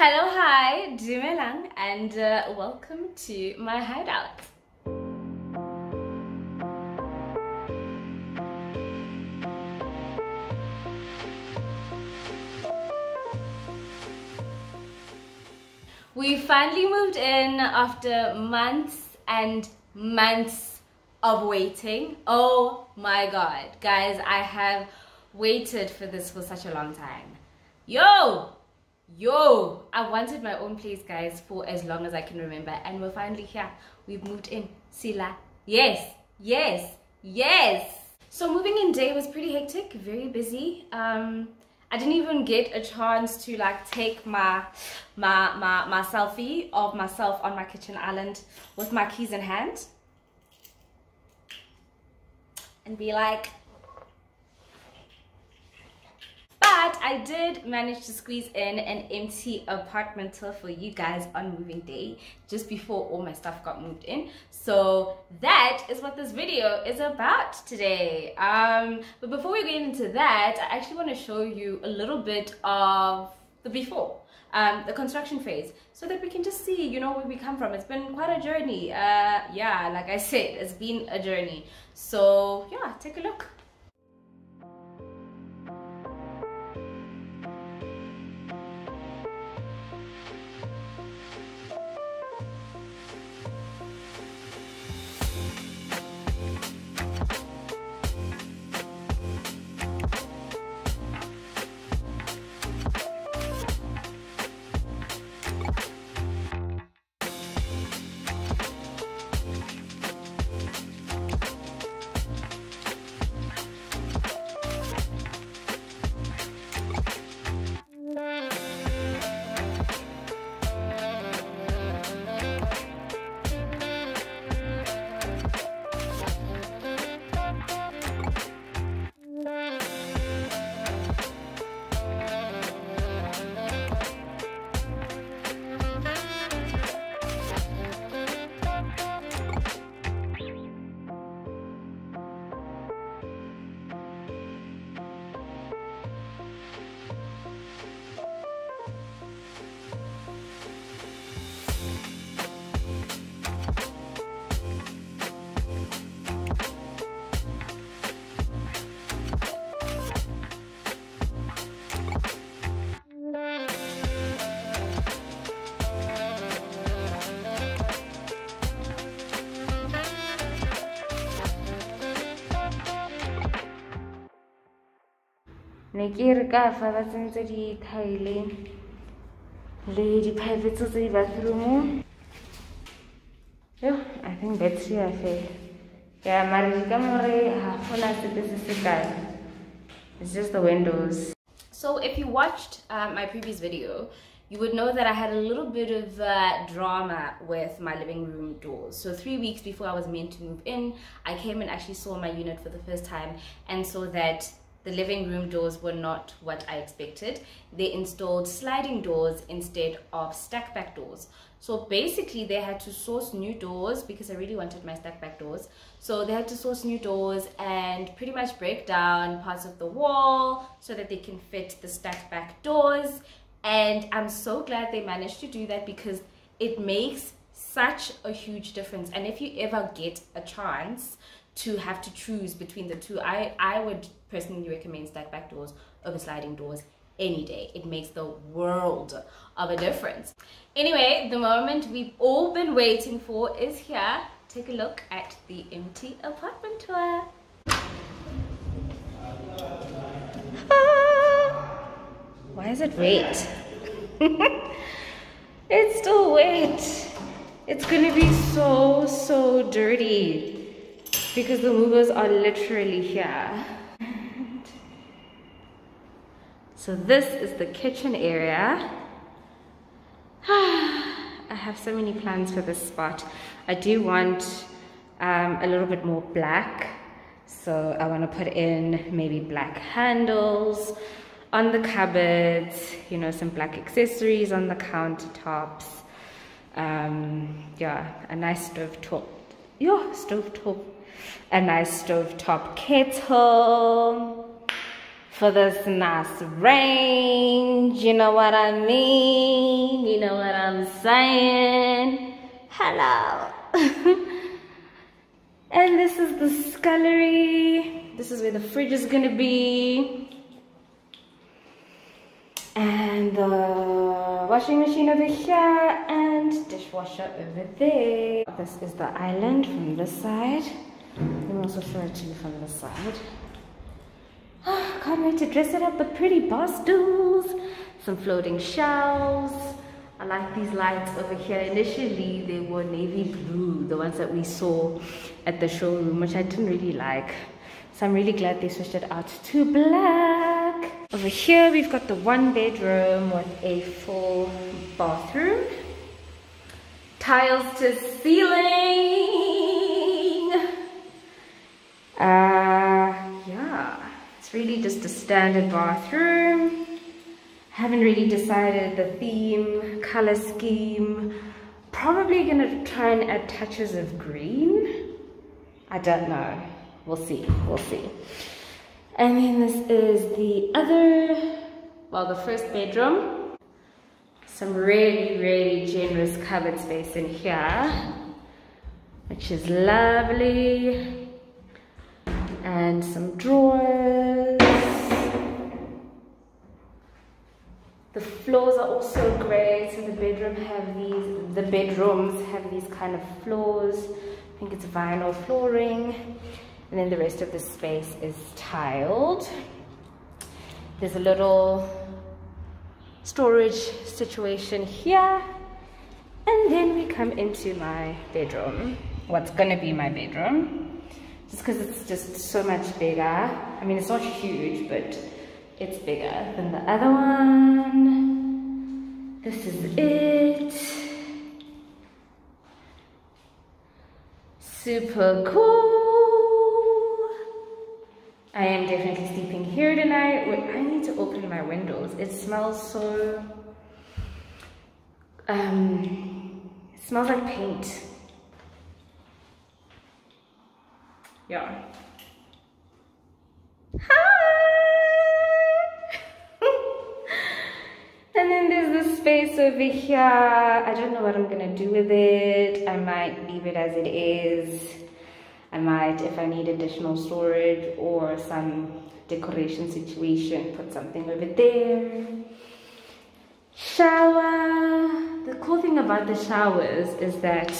Hello, hi, Dumelang, and uh, welcome to my hideout. We finally moved in after months and months of waiting. Oh my god, guys, I have waited for this for such a long time. Yo! Yo! I wanted my own place, guys, for as long as I can remember, and we're finally here. We've moved in. Sila. Yes, yes, yes! So moving in day was pretty hectic, very busy. Um, I didn't even get a chance to like take my my my my selfie of myself on my kitchen island with my keys in hand and be like but I did manage to squeeze in an empty apartment tour for you guys on moving day just before all my stuff got moved in. So that is what this video is about today. Um but before we get into that I actually want to show you a little bit of the before um, the construction phase so that we can just see you know where we come from. It's been quite a journey. Uh, yeah like I said it's been a journey. So yeah take a look ne ke re ka fa ba tsentse dithaele le di-pipe tse tse di-bathroom yo i think battery ya fela ya mare ka more ga gona sepe se se kae. It's just the windows. So if you watched uh, my previous video you would know that I had a little bit of uh, drama with my living room doors. So three weeks before I was meant to move in, I came and actually saw my unit for the first time and saw that the living room doors were not what I expected. They installed sliding doors instead of stack back doors. So basically they had to source new doors because I really wanted my stack back doors. So they had to source new doors and pretty much break down parts of the wall so that they can fit the stack back doors. And I'm so glad they managed to do that because it makes such a huge difference. And if you ever get a chance to have to choose between the two, I, I would personally recommend stack back doors over sliding doors any day. It makes the world of a difference. Anyway, the moment we've all been waiting for is here. Take a look at the empty apartment tour. Ah, why is it wet? it's still wet. It's gonna be so, so dirty because the movers are literally here. So this is the kitchen area. I have so many plans for this spot. I do want um, a little bit more black. So I want to put in maybe black handles on the cupboards, you know, some black accessories on the countertops. Um, yeah, a nice stove top. Yeah, stove top a nice stovetop kettle. for this nice range. You know what I mean? You know what I'm saying? Hello. and this is the scullery. This is where the fridge is gonna be. And the washing machine over here and dishwasher over there. This is the island from this side. Me also you from the side. Oh, can't wait to dress it up with pretty bar stools, some floating shelves. I like these lights over here. Initially, they were navy blue, the ones that we saw at the showroom, which I didn't really like. So I'm really glad they switched it out to black. Over here, we've got the one bedroom with a full bathroom. Tiles to ceiling. It's really just a standard bathroom. Haven't really decided the theme, color scheme. Probably gonna try and add touches of green. I don't know. We'll see, we'll see. And then this is the other, well, the first bedroom. Some really, really generous cupboard space in here, which is lovely and some drawers. Floors are also great. So the bedroom have these, the bedrooms have these kind of floors. I think it's vinyl flooring. And then the rest of the space is tiled. There's a little storage situation here. And then we come into my bedroom, what's gonna be my bedroom just because it's just so much bigger. I mean, it's not huge, but it's bigger than the other one. This is it. Super cool. I am definitely sleeping here tonight. Wait, I need to open my windows. It smells so, um, it smells like paint. Yeah. Over here. I don't know what I'm gonna do with it. I might leave it as it is. I might, if I need additional storage or some decoration situation, put something over there. Shower. The cool thing about the showers is that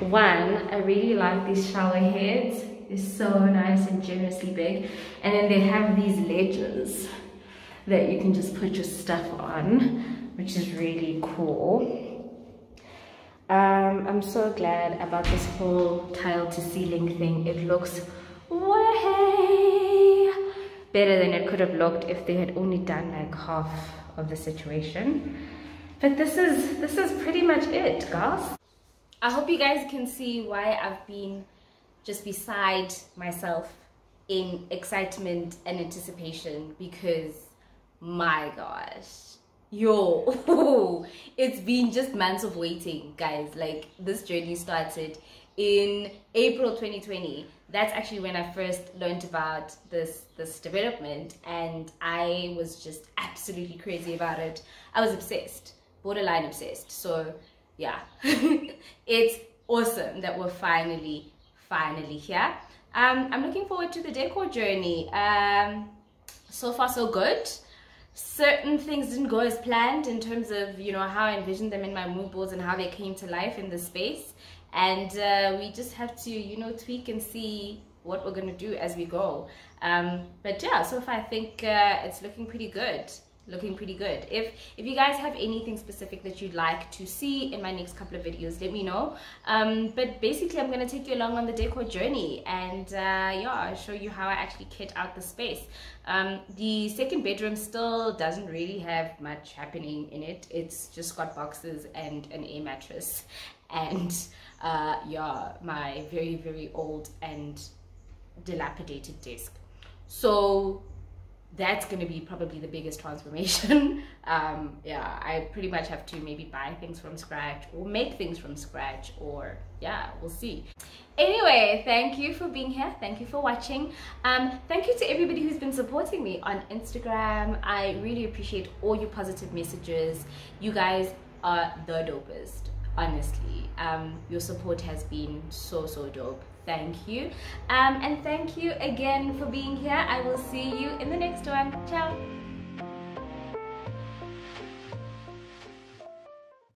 one, I really like these shower heads is so nice and generously big and then they have these ledges that you can just put your stuff on which is really cool. Um, I'm so glad about this whole tile to ceiling thing. It looks way better than it could have looked if they had only done like half of the situation. But this is this is pretty much it guys. I hope you guys can see why I've been just beside myself in excitement and anticipation because my gosh yo it's been just months of waiting guys like this journey started in april 2020 that's actually when i first learned about this this development and i was just absolutely crazy about it i was obsessed borderline obsessed so yeah it's awesome that we're finally finally here. Um, I'm looking forward to the decor journey. Um, so far so good. Certain things didn't go as planned in terms of, you know, how I envisioned them in my mood boards and how they came to life in the space. And uh, we just have to, you know, tweak and see what we're going to do as we go. Um, but yeah, so far I think uh, it's looking pretty good looking pretty good. If if you guys have anything specific that you'd like to see in my next couple of videos let me know. Um, but basically i'm going to take you along on the decor journey and uh, yeah i'll show you how i actually kit out the space. Um, the second bedroom still doesn't really have much happening in it. It's just got boxes and an air mattress and uh, yeah my very very old and dilapidated desk. So that's going to be probably the biggest transformation. um, yeah, I pretty much have to maybe buy things from scratch or make things from scratch or yeah, we'll see. Anyway, thank you for being here. Thank you for watching. Um, thank you to everybody who's been supporting me on Instagram. I really appreciate all your positive messages. You guys are the dopest, honestly. Um, your support has been so, so dope thank you. Um, and thank you again for being here. I will see you in the next one. Ciao